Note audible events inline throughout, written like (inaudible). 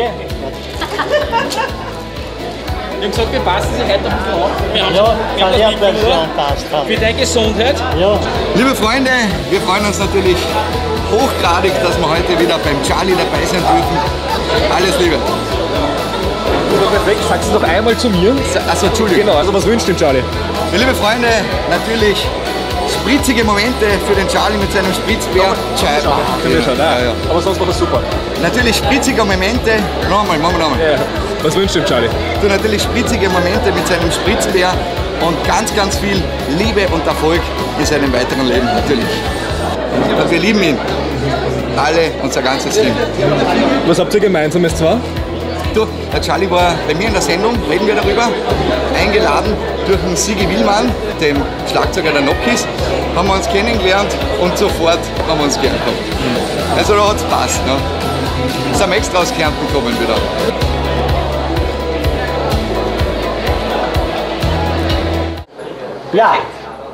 Wir haben gesagt, wir passen sie heute ein bisschen auf. Wir haben Ja, passt haben. Für deine Gesundheit. Ja, Liebe Freunde, wir freuen uns natürlich hochgradig, dass wir heute wieder beim Charlie dabei sein dürfen. Alles Liebe. Perfekt, sagst du noch einmal zu mir. Also Entschuldigung. Genau, also was wünscht den Charlie? Liebe Freunde, natürlich spritzige Momente für den Charlie mit seinem Spritzbär. Können wir schon, ja, ja. Aber sonst war das super. Natürlich spritzige Momente. Nochmal, machen wir nochmal. Ja. Was wünscht den Charlie? Du natürlich spritzige Momente mit seinem Spritzbär und ganz, ganz viel Liebe und Erfolg in seinem weiteren Leben natürlich. Und wir lieben ihn. Alle, unser ganzes Team. Was habt ihr gemeinsames zwar? Du, der Charlie war bei mir in der Sendung, reden wir darüber, eingeladen durch den Sigi Willmann, dem Schlagzeuger der Nokis, haben wir uns kennengelernt und sofort haben wir uns gern gehabt. Also da hat es passt. Ne? Sind extra aus Kärnten gekommen wieder. ja,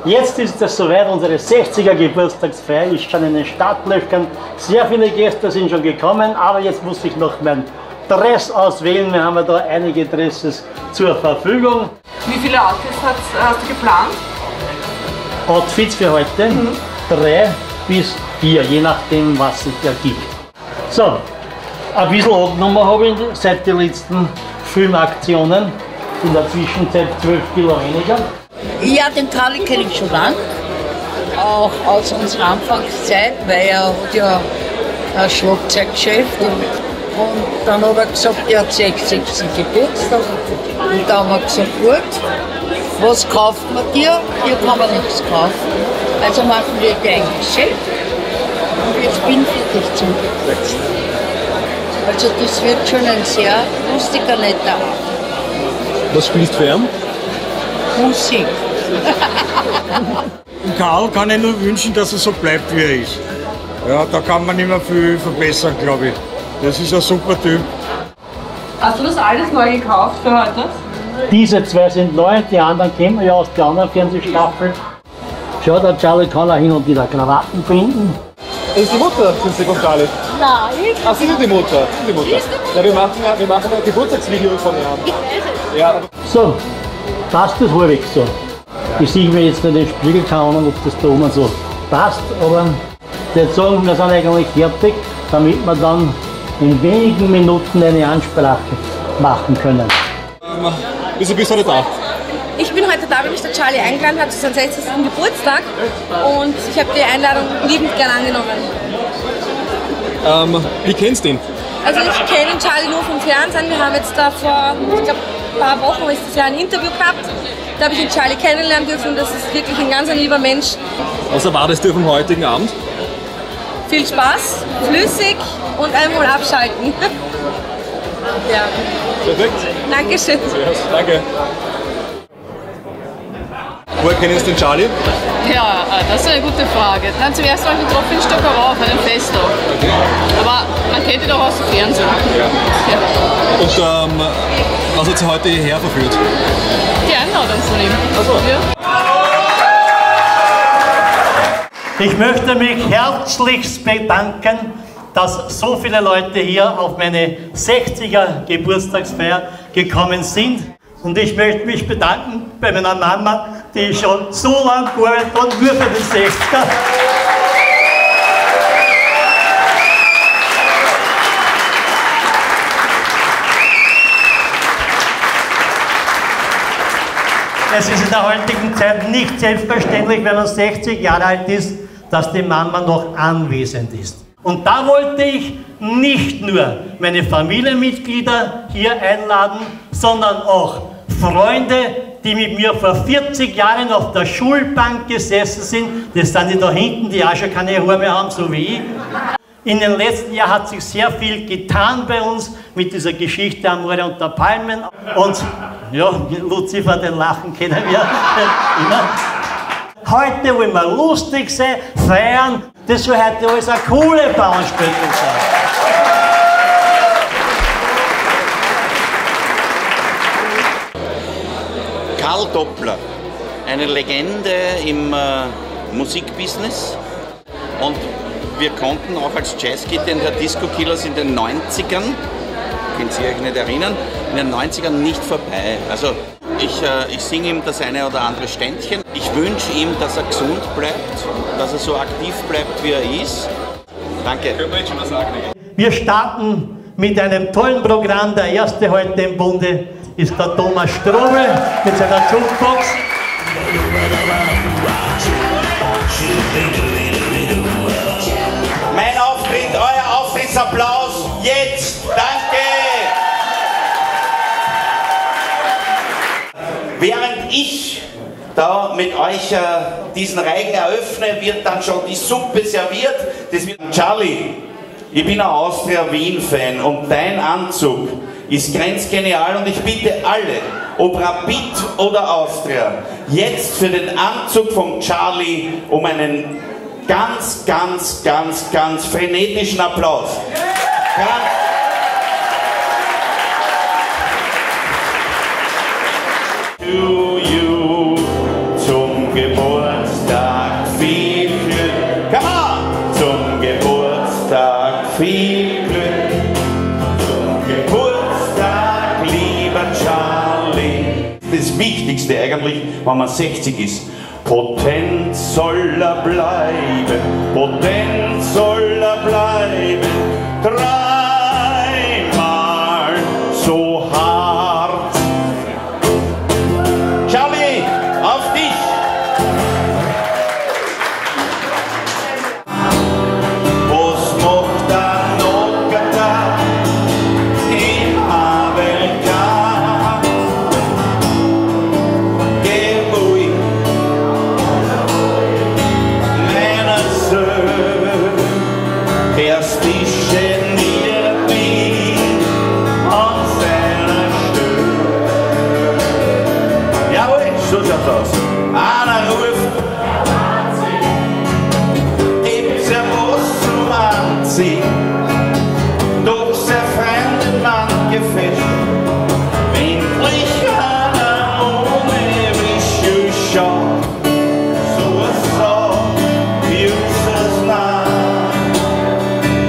jetzt ist es soweit, unsere 60er Geburtstagsfeier ist schon in den Startlöchern. Sehr viele Gäste sind schon gekommen, aber jetzt muss ich noch meinen Dress auswählen. Wir haben da einige Dresses zur Verfügung. Wie viele Outfits hast, hast du geplant? Outfits für heute, drei bis vier, je nachdem, was sich ergibt. So, ein bisschen abgenommen habe ich seit den letzten Filmaktionen. In der Zwischenzeit 12 Kilo weniger. Ja, den Charlie kenne ich schon lang. Auch aus unserer Anfangszeit, weil er hat ja ein Schlagzeuggeschäft und, und dann hat er gesagt, er hat 60. Geburtstag. Und da haben wir gesagt, gut, was kauft man dir? Hier kann man nichts kaufen. Also machen wir dir ein Geschenk und wir spielen für dich zum Geburtstag. Also das wird schon ein sehr lustiger, netter Abend. Was spielst du für ihn? Musik. (laughs) Karl kann ich nur wünschen, dass er so bleibt, wie er ist. Ja, da kann man nicht mehr viel verbessern, glaube ich. Das ist ein super Typ. Hast du das alles neu gekauft für heute? Diese zwei sind neu, die anderen kennen wir ja aus der anderen Fernsehstaffel. Schau, der Charlie kann auch hin und wieder Krawatten binden. Das ist die Mutter, sind Sie von Charlie? Nein, Ach, Sie sind die Mutter. Sie sind die Mutter. Ja, wir machen, ja- wir machen ein Geburtstagsvideo von ihm. Ja, So, passt das halbwegs so. Ich sehe mir jetzt nicht den Spiegel, keine Ahnung, ob das da oben so passt, aber ich würde sagen, wir sind eigentlich fertig, damit wir dann in wenigen Minuten eine Ansprache machen können. wieso bist du heute da? Ich bin heute da, weil mich der Charlie eingeladen hat zu seinem 60. Geburtstag und ich habe die Einladung liebend gern angenommen. Ähm, wie kennst du ihn? Also ich kenne den Charlie nur vom Fernsehen. Wir haben jetzt da vor, ich glaube, ein paar Wochen ist das ja ein Interview gehabt. Da habe ich den Charlie kennenlernen dürfen. Das ist wirklich ein ganz ein lieber Mensch. Was erwartest du vom heutigen Abend? Viel Spaß, flüssig und einmal abschalten. (laughs) ja, Perfekt. Dankeschön. Danke. Woher kennst du den Charlie? Ja, äh, das ist eine gute Frage. Dann zum ersten Mal getroffen in Stockerau auf einem Festag. Aber man kennt ihn auch aus dem Fernsehen. Ja. Und ähm, was hat sie heute hierher verführt? Die Einladung von ihm. Ja. Ich möchte mich herzlichst bedanken, dass so viele Leute hier auf meine 60er Geburtstagsfeier gekommen sind. Und ich möchte mich bedanken bei meiner Mama, die schon so lange gearbeitet hat, nur für den 60er. Es ist in der heutigen Zeit nicht selbstverständlich, wenn man 60 Jahre alt ist, dass die Mama noch anwesend ist. Und da wollte ich nicht nur meine Familienmitglieder hier einladen, sondern auch Freunde, die mit mir vor 40 Jahren auf der Schulbank gesessen sind. Das sind die da hinten, die auch schon keine Haare mehr haben, so wie ich. In den letzten Jahren hat sich sehr viel getan bei uns mit dieser Geschichte Amore unter Palmen. Und ja, Lucifer, den Lachen kennen wir (laughs) immer. Heute wollen wir lustig sein, feiern. Das soll heute alles eine coole Veranstaltung sein. Karl Doppler, eine Legende im äh, Musikbusiness. Und wir konnten auch als Jazzgitter in der Disco Killers in den 90ern könnt ihr euch nicht erinnern, in den 90ern nicht vorbei. Also ich, äh, ich singe ihm das eine oder andere Ständchen. Ich wünsche ihm, dass er gesund bleibt, dass er so aktiv bleibt, wie er ist. Danke. Wir starten mit einem tollen Programm. Der erste heute im Bunde ist der Thomas Strobel mit seiner Jukebox. Mein Auftritt, euer Auftrittsapplaus jetzt. Mit euch äh, diesen Reigen eröffne, wird dann schon die Suppe serviert. Das wird Charlie, ich bin ein Austria-Wien-Fan und dein Anzug ist grenzgenial und ich bitte alle, ob Rapid oder Austria, jetzt für den Anzug von Charlie um einen ganz, ganz, ganz, ganz frenetischen Applaus. Ganz lieber Charlie. Das Wichtigste eigentlich, wenn man 60 ist. Potent soll er bleiben, potent soll er bleiben. Dreimal Anziehen. Doch sehr fremden Mann gefällt. Endlich einer ohne mich schaut. So so, wie.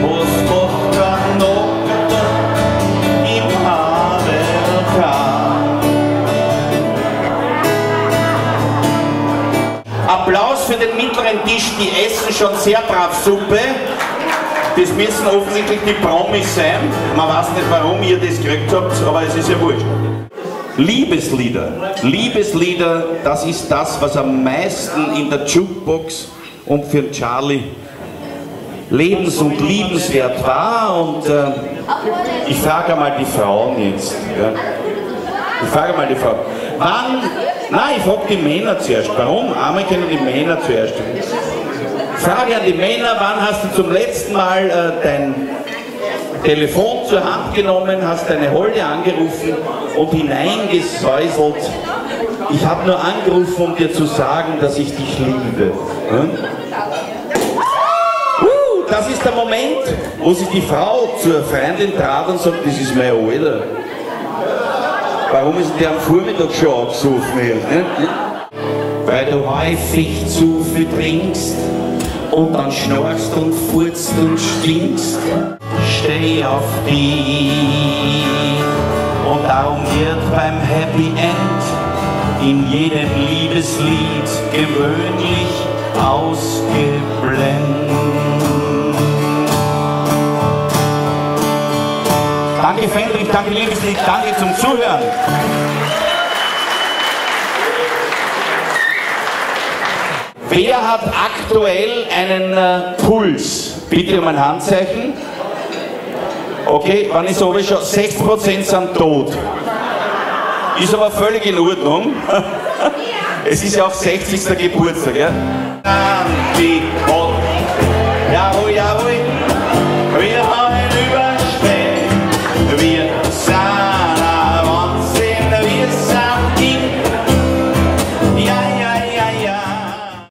Was macht der Nockerte im HWK? Applaus für den mittleren Tisch, die essen schon sehr brav Suppe. Das müssen offensichtlich die Promis sein. Man weiß nicht, warum ihr das gekriegt habt, aber es ist ja wurscht. Liebeslieder. Liebeslieder, das ist das, was am meisten in der Jukebox und für Charlie lebens- und liebenswert war. Und äh, ich frage mal die Frauen jetzt. Ja. Ich frage mal die Frau. Wann, nein, ich frage die Männer zuerst. Warum? Einmal können die Männer zuerst. Frage an die Männer, wann hast du zum letzten Mal äh, dein Telefon zur Hand genommen, hast deine Holde angerufen und hineingesäuselt. Ich habe nur angerufen, um dir zu sagen, dass ich dich liebe. Hm? Uh, das ist der Moment, wo sich die Frau zur Freundin trat und sagt, das ist mein Alter. Warum ist der am Vormittag schon hier, Ne? Weil du häufig zu viel trinkst und dann schnorchst und furzt und stinkst. Steh auf die und darum wird beim Happy End in jedem Liebeslied gewöhnlich ausgeblendet. Danke Fendrich, danke Liebeslied, danke zum Zuhören. Wer hat aktuell einen äh, Puls? Bitte um ein Handzeichen. Okay, wenn ich sage schon, 6% sind tot. Ist aber völlig in Ordnung. (laughs) Es ist ja auch 60. Geburtstag, ja? Die hat